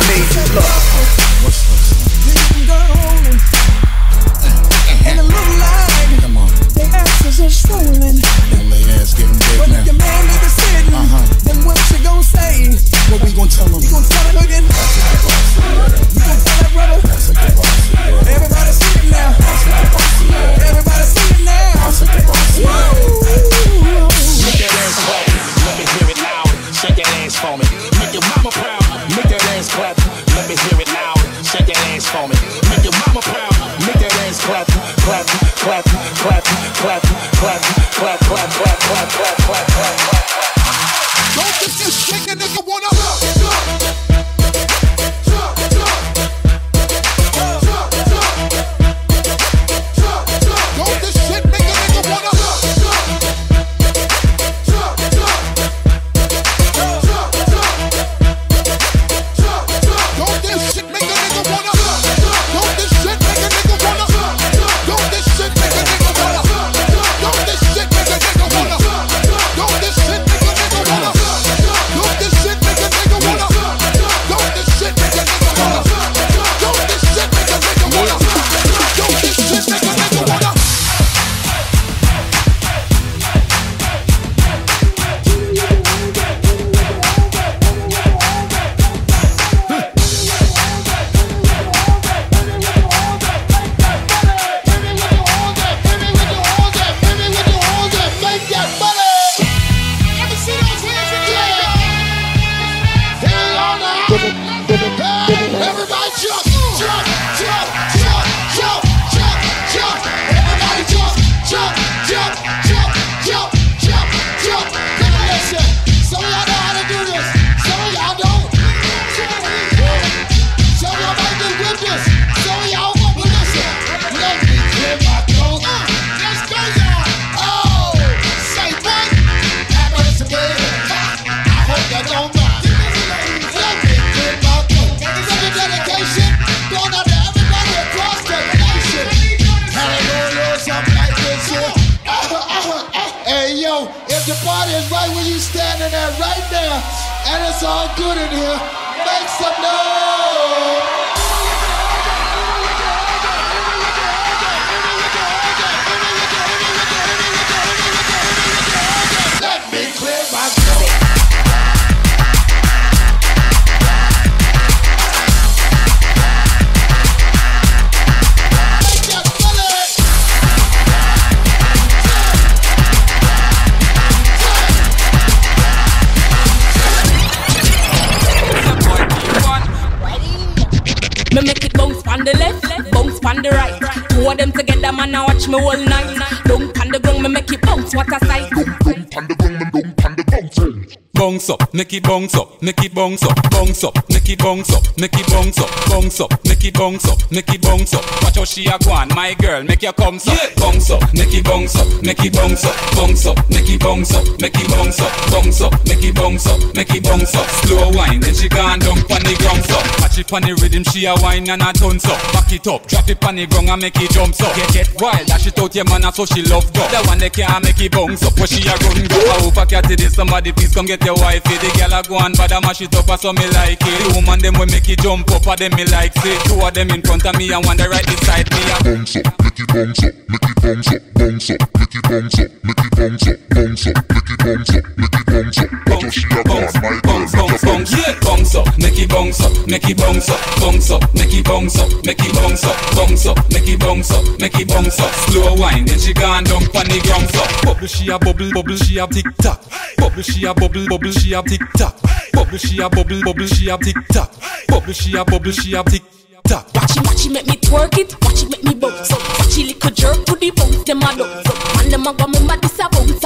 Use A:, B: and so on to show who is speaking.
A: I look.
B: What's up, son?
C: Girl, and it look like
B: Come on.
C: the asses are swollen. But your man
B: Uh-huh.
C: then what you say?
B: What we tell
C: tell again? That?
B: That's a.
C: Everybody now. Everybody sitting now.
B: That's a good boss.
C: Woo.
D: Make that ass clap, let me hear it loud. Shake that ass for me. Make your mama proud. Me hear it loud. Shake that ass for me. Make your mama proud. Make that ass clap, clap, clap, clap, clap, clap, clap, clap, clap, clap, clap, clap, clap, clap.
E: Don't just get shake a nigga wanna. Don't Everybody jump, jump, jump, jump, jump, jump. Everybody jump, jump, jump, jump, jump, the party is right where you're standing at right now, and it's all good in here, make some noise. Me make
F: it bounce on the left, bounce on the right. Two of them together, man, I watch me all night. Don't on the ground, me make it bounce, what a sight.
G: Bounce up, make it bounce up, make it bounce up, bounce up, make it bounce up, make it bounce up, bounce up, make it bounce up, make it bounce up. Watch how she a go on, my girl, make your come up, bounce up, make it bounce up, make it bounce up, bounce up, make it bounce up, make it bounce up, bounce up, make it bounce up, make it bounce up. Slow wine, then she gone down pon the ground up. Catch it pon the rhythm, she a wine and a tons up. Back it up, drop it pon the ground and make it jump up. Get get wild, dash it out your man, so she love go. The one that can't make it bounce up, but she a run go. I hope I catch it, somebody please come get your wife. The girl a go and bad a mash it up, so me like it. The woman them will make it jump up, a them me like say. Two of them in front of me and one the right beside me.
H: Bounce up, make it bounce up, make it bounce up, bounce up, make it bounce up, make it bounce up, bounce up, make it bounce up, make it bounce up. Watch how she a gone, my girl, make a bounce,
G: yeah. bounce make it bounce up, bounce up, make it bounce up, make it bounce up, bounce up, make it bounce up, make it bounce up. Slow wine, then she gone down pon the ground up. Bubble she a bubble, bubble she a tick tock. Bubble she a bubble, bubble she a tick tock. Bubble she a bubble, bubble she a tick tock. Bubble she a bubble she a tick tock.
F: Watch it, watch it, make me twerk it. Watch it, make me bounce up. Watch it, little jerk to the bounce, them a up. Man, them a go remember this a bounce